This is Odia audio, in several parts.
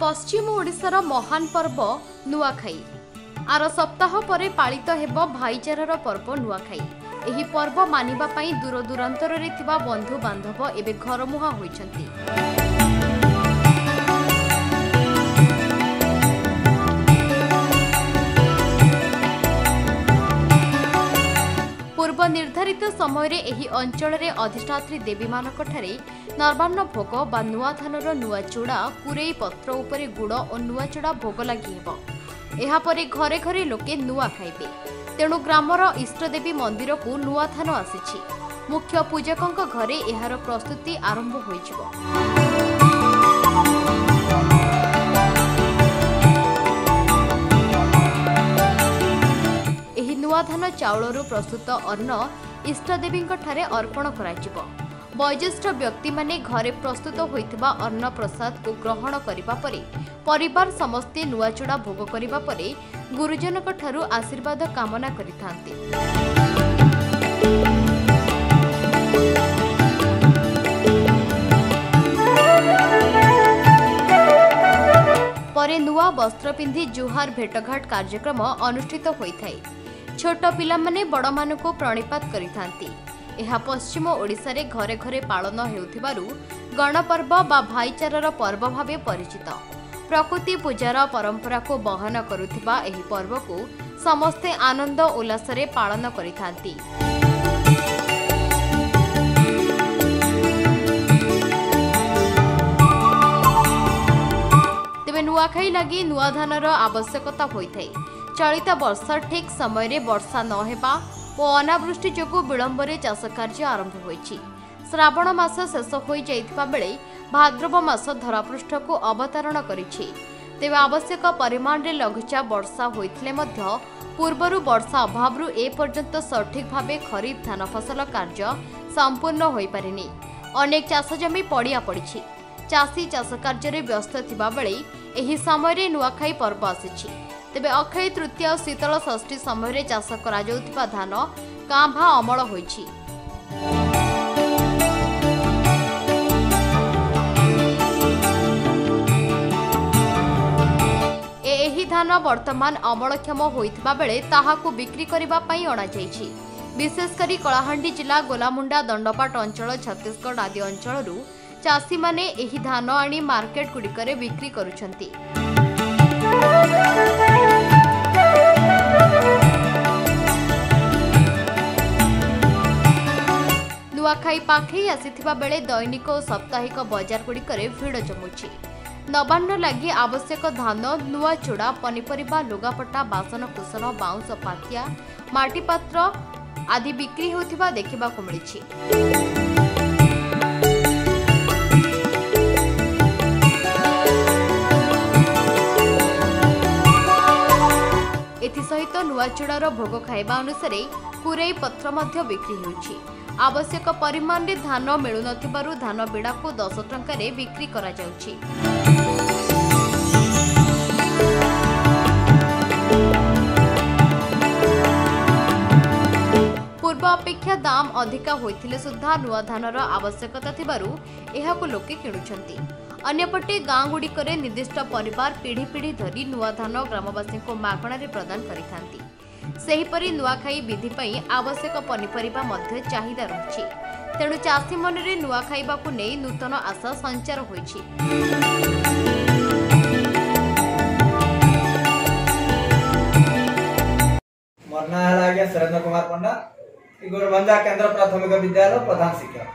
ପଶ୍ଚିମ ଓଡ଼ିଶାର ମହାନ ପର୍ବ ନୂଆଖାଇ। ଆର ସପ୍ତାହ ପରେ ପାଳିତ ହେବ ଭାଇଚାରାର ପର୍ବ ନୂଆଖାଇ। ଏହି ପର୍ବ ମାନିବା ପାଇଁ ଦୂରଦୂରାନ୍ତରରେ ଥିବା ବନ୍ଧୁ ବାନ୍ଧବ ଏବେ ଘରମୁହାଁ ହୋଇଛନ୍ତି। ନିର୍ଦ୍ଧାରିତ ସମୟରେ ଏହି ଅଞ୍ଚଳରେ ଅଧିଷ୍ଠାତ୍ରୀ ଦେବୀମାନଙ୍କଠାରେ ନର୍ବାନ୍ନ ଭୋଗ ବା ନୂଆ ଧାନର ନୂଆ ଚୂଡ଼ା କୁରେଇ ପତ୍ର ଉପରେ ଗୁଡ଼ ଓ ନୂଆ ଚୂଡ଼ା ଭୋଗ ଲାଗି ହେବ ଏହାପରେ ଘରେ ଘରେ ଲୋକେ ନୂଆ ଖାଇବେ। ତେଣୁ ଗ୍ରାମର ଇଷ୍ଟଦେବୀ ମନ୍ଦିରକୁ ନୂଆ ଧାନ ଆସିଛି। ମୁଖ୍ୟ ପୂଜକଙ୍କ ଘରେ ଏହାର ପ୍ରସ୍ତୁତି ଆରମ୍ଭ ହୋଇଯିବ। ଏହି ନୂଆ ଧାନ ଚାଉଳରୁ ପ୍ରସ୍ତୁତ ଅନ୍ନ ଇଷ୍ଟଦେବୀଙ୍କଠାରେ ଅର୍ପଣ କରାଯିବ। ବୟୋଜ୍ୟେଷ୍ଠ ବ୍ୟକ୍ତିମାନେ ଘରେ ପ୍ରସ୍ତୁତ ହୋଇଥିବା ଅନ୍ନ ପ୍ରସାଦକୁ ଗ୍ରହଣ କରିବା ପରେ ପରିବାର ସମସ୍ତେ ନୂଆ ଚୂଡ଼ା ଭୋଗ କରିବା ପରେ ଗୁରୁଜନଙ୍କଠାରୁ ଆଶୀର୍ବାଦ କାମନା କରିଥାନ୍ତି। ପରେ ନୂଆ ବସ୍ତ୍ର ପିନ୍ଧି ଜୁହାର ଭେଟଘାଟ କାର୍ଯ୍ୟକ୍ରମ ଅନୁଷ୍ଠିତ ହୋଇଥାଏ। ଛୋଟ ପିଲାମାନେ ବଡ଼ମାନଙ୍କୁ ପ୍ରଣିପାତ କରିଥାନ୍ତି। ଏହା ପଶ୍ଚିମ ଓଡ଼ିଶାରେ ଘରେ ଘରେ ପାଳନ ହେଉଥିବାରୁ ଗଣପର୍ବ ବା ଭାଇଚାରାର ପର୍ବ ଭାବେ ପରିଚିତ। ପ୍ରକୃତି ପୂଜାର ପରମ୍ପରାକୁ ବହନ କରୁଥିବା ଏହି ପର୍ବକୁ ସମସ୍ତେ ଆନନ୍ଦ ଉଲ୍ଲାସରେ ପାଳନ କରିଥାନ୍ତି। ତେବେ ନୂଆଖାଇ ଲାଗି ନୂଆ ଧାନର ଆବଶ୍ୟକତା ହୋଇଥାଏ। ଚଳିତ ବର୍ଷ ଠିକ୍ ସମୟରେ ବର୍ଷା ନ ହେବା ଓ ଅନାବୃଷ୍ଟି ଯୋଗୁଁ ବିଳମ୍ବରେ ଚାଷ କାର୍ଯ୍ୟ ଆରମ୍ଭ ହୋଇଛି। ଶ୍ରାବଣ ମାସ ଶେଷ ହୋଇଯାଇଥିବା ବେଳେ ଭାଦ୍ରବ ମାସ ଧରାପୃଷ୍ଠକୁ ଅବତରଣ କରିଛି। ତେବେ ଆବଶ୍ୟକ ପରିମାଣରେ ଲଘୁଚାପ ବର୍ଷା ହୋଇଥିଲେ ମଧ୍ୟ ପୂର୍ବରୁ ବର୍ଷା ଅଭାବରୁ ଏପର୍ଯ୍ୟନ୍ତ ସଠିକ୍ ଭାବେ ଖରିଫ ଧାନ ଫସଲ କାର୍ଯ୍ୟ ସମ୍ପୂର୍ଣ୍ଣ ହୋଇପାରିନି। ଅନେକ ଚାଷ ଜମି ପଡ଼ିଆ ପଡ଼ିଛି। ଚାଷୀ ଚାଷ କାର୍ଯ୍ୟରେ ବ୍ୟସ୍ତ ଥିବାବେଳେ ଏହି ସମୟରେ ନୂଆଖାଇ ପର୍ବ ଆସିଛି। ତେବେ ଅକ୍ଷୟ ତୃତୀୟ ଓ ଶୀତଳ ଷଷ୍ଠୀ ସମୟରେ ଚାଷ କରାଯାଉଥିବା ଧାନ କାଁ ଭାଁ ଅମଳ ହୋଇଛି। ଏହି ଧାନ ବର୍ତ୍ତମାନ ଅମଳକ୍ଷମ ହୋଇଥିବା ବେଳେ ତାହାକୁ ବିକ୍ରି କରିବା ପାଇଁ ଅଣାଯାଇଛି। ବିଶେଷ କରି କଳାହାଣ୍ଡି ଜିଲ୍ଲା ଗୋଲାମୁଣ୍ଡା ଦଣ୍ଡପାଟ ଅଞ୍ଚଳ ଛତିଶଗଡ଼ ଆଦି ଅଞ୍ଚଳରୁ ଚାଷୀମାନେ ଏହି ଧାନ ଆଣି ମାର୍କେଟଗୁଡ଼ିକରେ ବିକ୍ରି କରୁଛନ୍ତି। ନୂଆଖାଇ ପାଖେଇ ଆସିଥିବା ବେଳେ ଦୈନିକ ଓ ସାପ୍ତାହିକ ବଜାରଗୁଡ଼ିକରେ ଭିଡ଼ ଜମୁଛି। ନବାନ୍ନ ଲାଗି ଆବଶ୍ୟକ ଧାନ ନୂଆ ଚୂଡ଼ା ପନିପରିବା ଲୁଗାପଟା ବାସନକୁସନ ବାଉଁଶ ପାତିଆ ମାଟିପାତ୍ର ଆଦି ବିକ୍ରି ହେଉଥିବା ଦେଖିବାକୁ ମିଳିଛି। ଏଥିସହିତ ନୂଆ ଚୂଡ଼ାର ଭୋଗ ଖାଇବା ଅନୁସାରେ କୁରେଇ ପତ୍ର ମଧ୍ୟ ବିକ୍ରି ହେଉଛି। ଆବଶ୍ୟକ ପରିମାଣରେ ଧାନ ମିଳୁନଥିବାରୁ ଧାନ ବିଡ଼ାକୁ ଦଶ ଟଙ୍କାରେ ବିକ୍ରି କରାଯାଉଛି। ପୂର୍ବ ଅପେକ୍ଷା ଦାମ ଅଧିକା ହୋଇଥିଲେ ସୁଦ୍ଧା ନୂଆ ଧାନର ଆବଶ୍ୟକତା ଥିବାରୁ ଏହାକୁ ଲୋକେ କିଣୁଛନ୍ତି। ଅନ୍ୟପଟେ ଗାଁଗୁଡ଼ିକରେ ନିର୍ଦ୍ଦିଷ୍ଟ ପରିବାର ପିଢ଼ି ପିଢ଼ି ଧରି ନୂଆ ଧାନ ଗ୍ରାମବାସୀଙ୍କୁ ମାଗଣାରେ ପ୍ରଦାନ କରିଥାନ୍ତି। ସେହିପରି ନୂଆଖାଇ ବିଧି ପାଇଁ ଆବଶ୍ୟକ ପନିପରିବା ମଧ୍ୟ ଚାହିଦା ରହିଛି। ତେଣୁ ଚାଷୀ ମନରେ ନୂଆ ଖାଇବାକୁ ନେଇ ନୂତନ ଆଶା ସଞ୍ଚାର ହୋଇଛି। ମୋର ନାଁ ହେଲା ଆଜ୍ଞା ସୁରେନ୍ଦ୍ର କୁମାର ପଣ୍ଡା। ଗୋରଭଞ୍ଜା କେନ୍ଦ୍ର ପ୍ରାଥମିକ ବିଦ୍ୟାଳୟ ପ୍ରଧାନ ଶିକ୍ଷକ।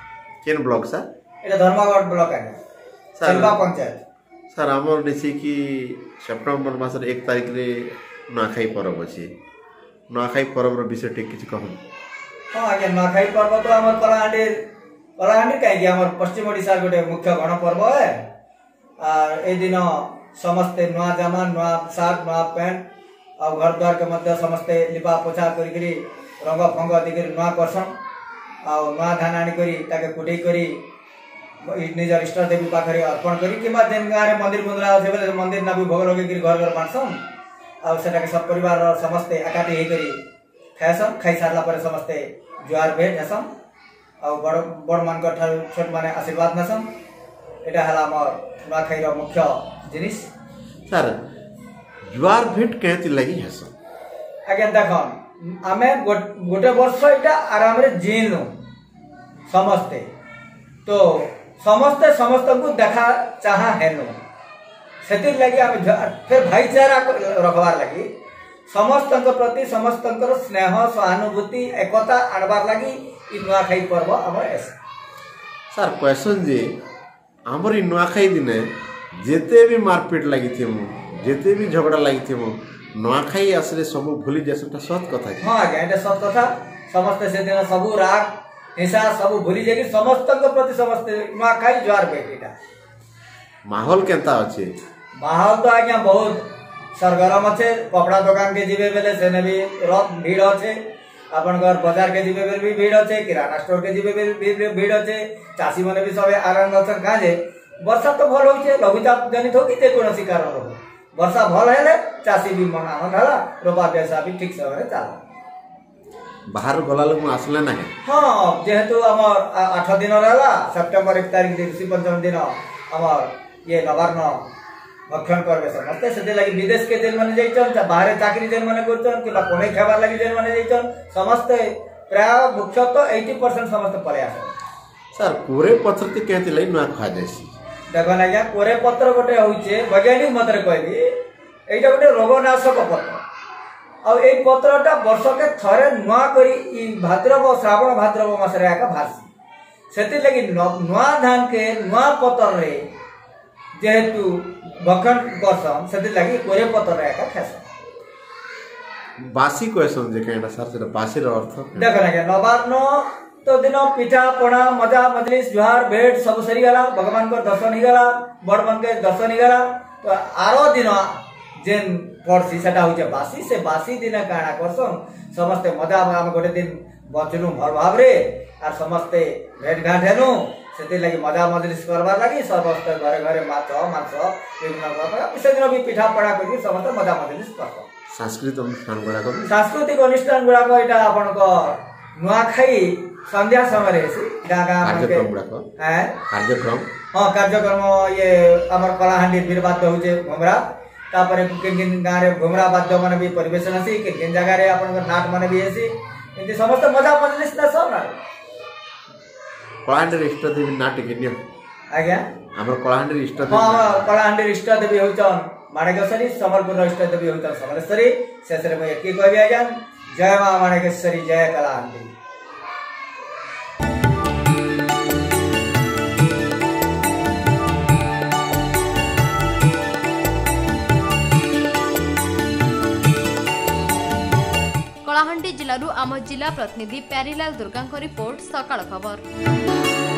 କେନ୍ ବ୍ଲକ ସାର୍ ଏଇଟା ଧର୍ମଗଡ଼ ବ୍ଲକ ଆଜ୍ଞା। ચંબા પંચાયત સર અમારો ડીસીકી સેપ્ટેમ્બર માસર એક તારીખରେ ନୂଆଖାଇ ପର୍ବ ଅଛି ନୂଆଖାଇ ପର୍ବର ବିଷୟ ଟିକେ କିଛି କହନ୍ତୁ ହଁ ଆଜ୍ଞା ନୂଆଖାଇ ପର୍ବ ତ ଆମର କଳାହାଣ୍ଡି କଳାହାଣ୍ଡି କାହିଁକି ଆମର ପଶ୍ଚିମ ଓଡ଼ିଶାର ଗୋଟେ ମୁଖ୍ୟ ଗଣପର୍ବ ହେ ଆର୍ ଏଇ ଦିନ ସମସ୍ତେ ନୂଆ ଜାମା ନୂଆ ସାର୍ଟ ନୂଆ ପ୍ୟାଣ୍ଟ ଆଉ ଘର ଦ୍ୱାରକେ ମଧ୍ୟ ସମସ୍ତେ ଲିପା ପୋଛା କରିକିରି ରଙ୍ଗ ଫଙ୍ଗ ଦେଇକରି ନୂଆ କରସନ୍ ଆଉ ନୂଆ ଧାନ ଆଣିକରି ତାକେ କୁଟେଇ କରି निज इष्ट देवी पाखे अर्पण करी मंदिर बंदला अच्छे बोले तो मंदिर ना भी भोग लगे घर घर बाँटसन आउ से सब परिवार समस्ते एकाठी होकर खाएसन खाई सारापर समस्ते जुआर भेट हेसन आउ बड़ बड़ मान छोट मैंने आशीर्वाद नेसन यहाँ है नुआखाई मुख्य जिन सर जुआर भेट कहती लगी हेसन आज्ञा देखन आम गोटे वर्ष यहाँ आराम जीलु समस्ते। तो ସମସ୍ତେ ସମସ୍ତଙ୍କୁ ଦେଖା ଚାହା ହେନୁ ସେଥିର୍ ଲାଗି ଆମେ ଝ- ଫେର ଭାଇଚାରା କ- ରଖବାର ଲାଗି ସମସ୍ତଙ୍କ ପ୍ରତି ସମସ୍ତଙ୍କର ସ୍ନେହ ସହାନୁଭୂତି ଏକତା ଆଣବାର ଲାଗି ଇ ନୂଆଖାଇ ପର୍ବ ଆମର ଏସ ସାର୍ କହେସନ୍ ଯେ ଆମର ଇ ନୂଆଖାଇ ଦିନେ ଯେତେ ବି ମାରପିଟ ଲାଗିଥିମୁ ଯେତେ ବି ଝଗଡ଼ା ଲାଗିଥିମୁ ନୂଆଖାଇ ଆସିଲେ ସବୁ ଭୁଲି ଯାଏସନ୍ ଏଟା ସତ୍ କଥା କି ହଁ ଆଜ୍ଞା ଏଇଟା ସତ କଥା। ସମସ୍ତେ ସେଦିନ ସବୁ ରାଗ ହିଂସା ସବୁ ଭୁଲି ଯାଇକି ସମସ୍ତଙ୍କ ପ୍ରତି ସମସ୍ତେ ନୂଆଖାଇ ଜୁହାର ଭେଟ ଏଇଟା ମାହୋଲ କେନ୍ତା ଅଛି ମାହୋଲ ତ ଆଜ୍ଞା ବହୁତ ସରଗରମ ଅଛେ କପड़ा ଦୋକାନ କେ ଯିବେ ବେଲେ ସେନେ ବି ରଫ ଭିଡ଼ ଅଛେ। ଆପଣଙ୍କର ବଜାର କେ ଯିବେ ବେଲେ ବି ଭିଡ଼ ଅଛେ କିରାନା ଷ୍ଟୋର କେ ଯିବେ ବେଲେ ବି ବି ଭିଡ଼ ଅଛେ। ଚାଷୀ ମାନେ ବି ସବେ ଆନନ୍ଦ ଅଛନ୍ କାଁ ଯେ ବର୍ଷା ତ ଭଲ ହଉଛେ ଲଘୁଚାପ ଜନିତ ହଉ କି ଯେକୌଣସି କାରଣ ହଉ। ବର୍ଷା ଭଲ ହେଲେ ଚାଷୀ ବି ମନ ଆନନ୍ଦ ହେଲା ରୋପା ବ୍ୟବସାୟ ବି ଠିକ ସମୟରେ ଚାଲା ବାହାରୁ ଗଲା ଲୋକ ଆସିଲେ ନାହିଁ। ହଁ ଯେହେତୁ ଆମର ଆ- ଆଠ ଦିନ ରହିଲା ସେପ୍ଟେମ୍ବର ଏକ ତାରିଖ ଦିନ ଋଷି ପଞ୍ଚମ ଦିନ ଆମର ଇଏ ନବାର୍ଣ୍ଣ ଭକ୍ଷଣ କରିବେ ସମସ୍ତେ ସେଥିଲାଗି ବିଦେଶ କେ ଯେନ୍ ମାନେ ଯାଇଛନ୍ ଚା- ବାହାରେ ଚାକିରି ଯେନ୍ ମାନେ କରୁଛନ୍ କିମ୍ବା କମେଇ ଖାଇବାର ଲାଗି ଯେନ୍ ମାନେ ଯାଇଛନ୍ ସମସ୍ତେ ପ୍ରାୟ ମୁଖ୍ୟତଃ ଏଇଟି ପରସେଣ୍ଟ ସମସ୍ତେ ପଳେଇ ଆସନ୍। ସାର୍ କୋରେ ପଥରତି କେମିତି ଲାଗି ନୂଆ ଖୁଆଯାଏସି ଦେଖନ୍ ଆଜ୍ଞା କୋରେ ପତ୍ର ଗୋଟେ ହଉଛେ ବୈଜ୍ଞାନିକ ମତରେ କହିବି ଏଇଟା ଗୋଟେ ରୋଗନାଶକ ପତ୍ର। ଆଉ ଏଇ ପତ୍ରଟା ବର୍ଷକେ ଥରେ ନୂଆ କରି ଇ ଭାଦ୍ରବ ଶ୍ରାବଣ ଭାଦ୍ରବ ମାସରେ ଏକା ବାହାରସି ସେଥିଲାଗି ନ- ନୂଆ ଧାନକେ ନୂଆ ପତ୍ରରେ ଯେହେତୁ ଭକ୍ଷଣ କରସନ୍ ସେଥିଲାଗି କୋରେ ପତ୍ରରେ ଏକା ଖେସନ୍ ବାସି କହେସନ୍ ଯେ କେନ୍ଟା ସାର୍ ସେଟା ବାସିର ଅର୍ଥ କାଣା? ଦେଖନ୍ ଆଜ୍ଞା ନବାର୍ଣ୍ଣ ତ ଦିନ ପିଠା ପଣା ମଜା ମଜଲିସ ଜୁହାର ଭେଟ ସବୁ ସରିଗଲା ଭଗବାନଙ୍କ ଦର୍ଶନ ହେଇଗଲା ବଡ ମାନକେ ଦର୍ଶନ ହେଇଗଲା ତ ଆର ଦିନ ଯେନ୍ ପଡସି ସେଟା ହଉଛେ ବାସି। ସେ ବାସି ଦିନ କାଣା କରସନ୍? ସମସ୍ତେ ମଜା ଆମେ ଗୋଟେ ଦିନ ବଞ୍ଚଲୁ ଭଲ ଭାବରେ ଆର୍ ସମସ୍ତେ ଭେଟ ଘାଟ ହେନୁ ସେଥିର୍ଲାଗି ମଜା ମଜଲିସ କରବାର ଲାଗି ସମସ୍ତେ ଘରେ ଘରେ ମାଛ ମାଂସ ବିଭିନ୍ନ ପ୍ରକାର ସେଦିନ ବି ପିଠା ପଣା କରିକି ସମସ୍ତେ ମଜା ମଜଲିସ କରସନ୍। ସାଂସ୍କୃତିକ ଅନୁଷ୍ଠାନ ଗୁଡ଼ାକ ବି? ସାଂସ୍କୃତିକ ଅନୁଷ୍ଠାନ ଗୁଡାକ ଏଇଟା ଆପଣଙ୍କ ନୂଆଖାଇ ସନ୍ଧ୍ୟା ସମୟରେ ହେସି। ଗାଁ ଗାଁ ମାନକେ। କାର୍ଯ୍ୟକ୍ରମ ଗୁଡ଼ାକ? ହେଁ? କାର୍ଯ୍ୟକ୍ରମ? ହଁ କାର୍ଯ୍ୟକ୍ରମ ଇଏ ଆମର କଳାହାଣ୍ଡି ବୀର ବାଦ୍ୟ ହଉଛେ ଘୁମରା ତାପରେ କିନ୍ କିନ୍ ଗାଁରେ ଘୁମରା ବାଦ୍ୟ ମାନେ ବି ପରିବେଷଣ ହେସି କିନ୍ କିନ୍ ଜାଗାରେ ଆପଣଙ୍କର ନାଟ ମାନେ ବି ହେସି ଏମିତି ସମସ୍ତେ ମଜା ମଜଲିସ୍ ଦେସନ୍ ଆଉ କଳାହାଣ୍ଡିର ଇଷ୍ଟ ଦେବୀ ନା ଟିକେ ନିଅ ଆଜ୍ଞା ଆମର କଳାହାଣ୍ଡିର ଇଷ୍ଟ ହଁ ଦେବୀ ଆମ କଳାହାଣ୍ଡିର ଇଷ୍ଟ ଦେବୀ ହଉଛନ୍ ମାଣେକେଶ୍ୱରୀ ସମ୍ବଲପୁରର ଇଷ୍ଟ ଦେବୀ ହଉଛନ୍ ସମଲେଶ୍ୱରୀ ଶେଷରେ ମୁଁ ଏତିକି କହିବି ଆଜ୍ଞା ଜୟ ମା ମାଣେକେଶ୍ୱରୀ ଜୟ କଳାହାଣ୍ଡି ଆମ ଜିଲ୍ଲା ପ୍ରତିନିଧି ପ୍ୟାରିଲାଲ ଦୁର୍ଗାଙ୍କ ରିପୋର୍ଟ ସକାଳ ଖବର।